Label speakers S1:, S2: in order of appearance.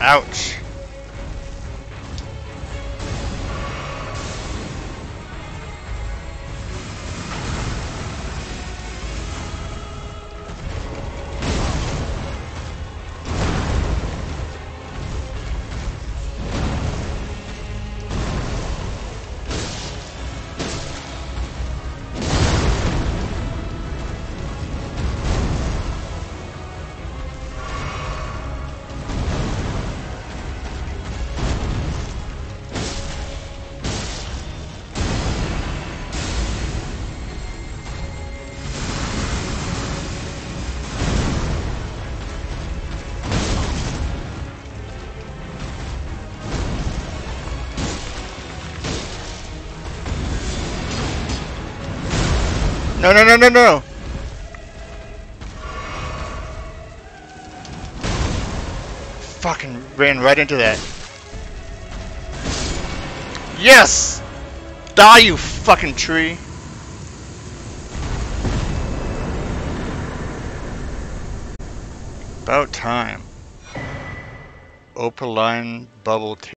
S1: Ouch. No, no, no, no, no. Fucking ran right into that. Yes! Die, you fucking tree. About time. Opaline Bubbletear.